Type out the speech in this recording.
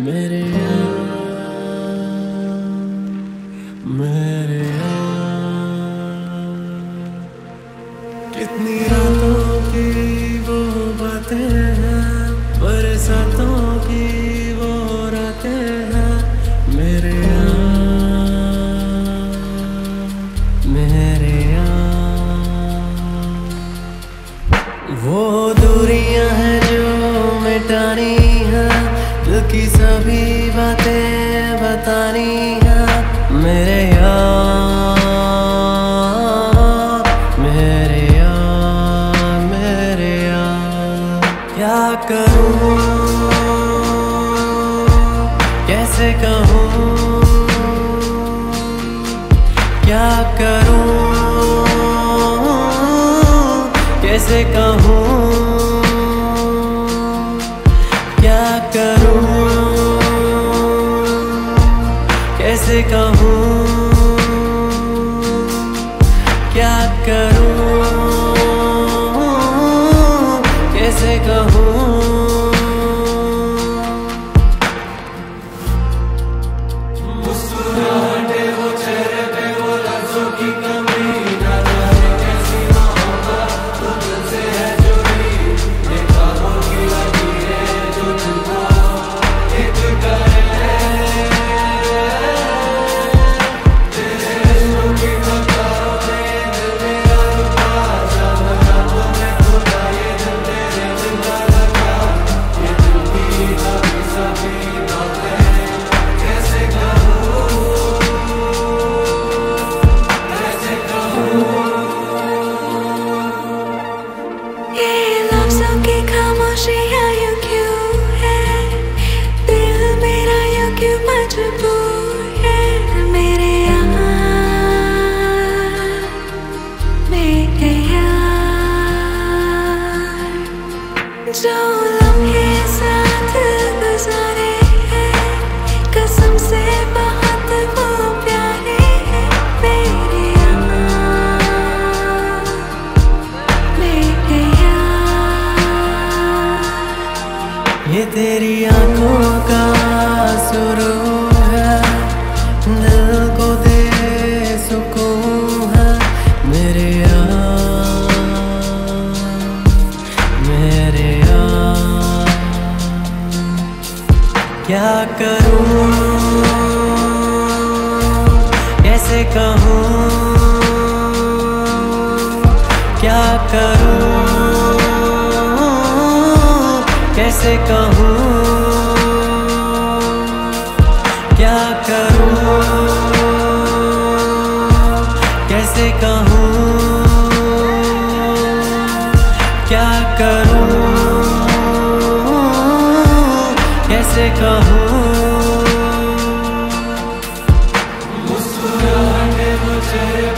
मेरे मेरे कितनी रातों की वो बातें हैं की वो मेरे मेरे वो दूरियाँ हैं जो मिटानी है, दिल की सभी बातें बतानी है, मेरे यार मेरे यार मेरे यार, क्या करूँ? कैसे कहूँ? क्या करूँ? कैसे कहूँ? कैसे कहूँ तेरी आँखों का सुरू है, दिल को दे सुकून है, मेरे मेरे क्या करूँ? कैसे कहूँ? क्या करूँ? कैसे कहूँ? क्या करूँ? कैसे कहूँ? क्या करूँ? कैसे कहूँ? मुझे